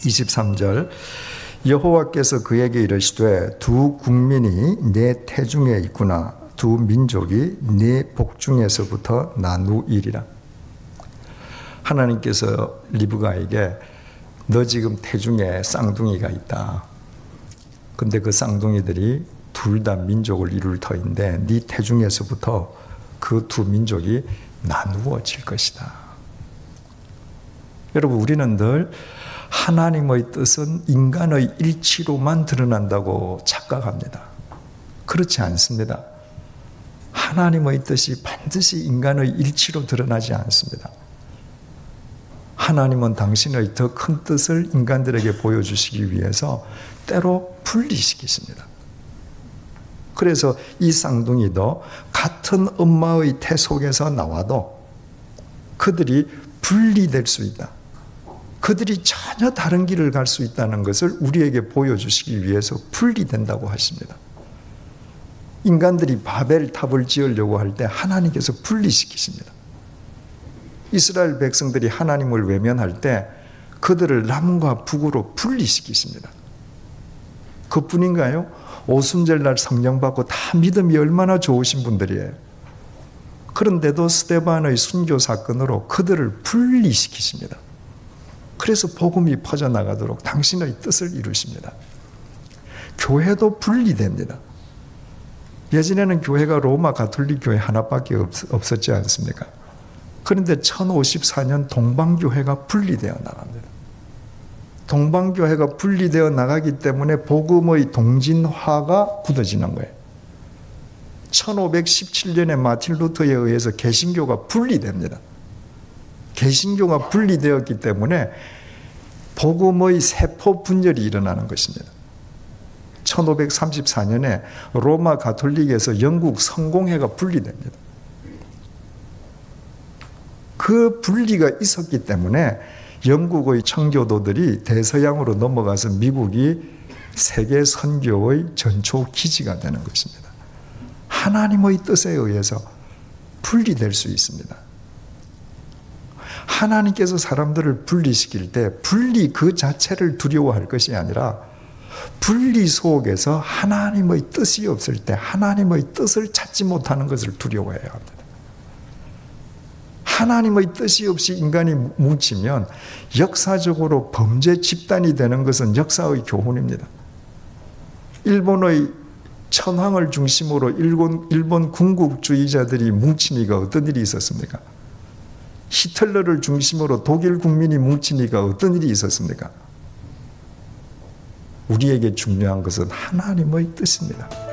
23절 여호와께서 그에게 이르시되 두 국민이 내 태중에 있구나 두 민족이 내 복중에서부터 나누이리라 하나님께서 리브가에게 너 지금 태중에 쌍둥이가 있다. 근데 그 쌍둥이들이 둘 다 민족을 이룰 터인데 네 태중에서부터 그 두 민족이 나누어질 것이다. 여러분 우리는 늘 하나님의 뜻은 인간의 일치로만 드러난다고 착각합니다. 그렇지 않습니다. 하나님의 뜻이 반드시 인간의 일치로 드러나지 않습니다. 하나님은 당신의 더 큰 뜻을 인간들에게 보여주시기 위해서 때로 분리시키십니다. 그래서 이 쌍둥이도 같은 엄마의 태 속에서 나와도 그들이 분리될 수 있다. 그들이 전혀 다른 길을 갈 수 있다는 것을 우리에게 보여주시기 위해서 분리된다고 하십니다. 인간들이 바벨탑을 지으려고 할 때 하나님께서 분리시키십니다. 이스라엘 백성들이 하나님을 외면할 때 그들을 남과 북으로 분리시키십니다. 그뿐인가요? 오순절날 성령 받고 다 믿음이 얼마나 좋으신 분들이에요. 그런데도 스테반의 순교 사건으로 그들을 분리시키십니다. 그래서 복음이 퍼져나가도록 당신의 뜻을 이루십니다. 교회도 분리됩니다. 예전에는 교회가 로마 가톨릭 교회 하나밖에 없, 었지 않습니까? 그런데 1054년 동방교회가 분리되어 나갑니다. 동방교회가 분리되어 나가기 때문에 복음의 동진화가 굳어지는 거예요. 1517년에 마틴 루터에 의해서 개신교가 분리됩니다. 개신교가 분리되었기 때문에 복음의 세포 분열이 일어나는 것입니다. 1534년에 로마 가톨릭에서 영국 성공회가 분리됩니다. 그 분리가 있었기 때문에 영국의 청교도들이 대서양으로 넘어가서 미국이 세계 선교의 전초 기지가 되는 것입니다. 하나님의 뜻에 의해서 분리될 수 있습니다. 하나님께서 사람들을 분리시킬 때 분리 그 자체를 두려워할 것이 아니라 분리 속에서 하나님의 뜻이 없을 때 하나님의 뜻을 찾지 못하는 것을 두려워해야 합니다. 하나님의 뜻이 없이 인간이 뭉치면 역사적으로 범죄 집단이 되는 것은 역사의 교훈입니다. 일본의 천황을 중심으로 일본, 일본 군국주의자들이 뭉치니까 어떤 일이 있었습니까? 히틀러를 중심으로 독일 국민이 뭉치니까 어떤 일이 있었습니까? 우리에게 중요한 것은 하나님의 뜻입니다.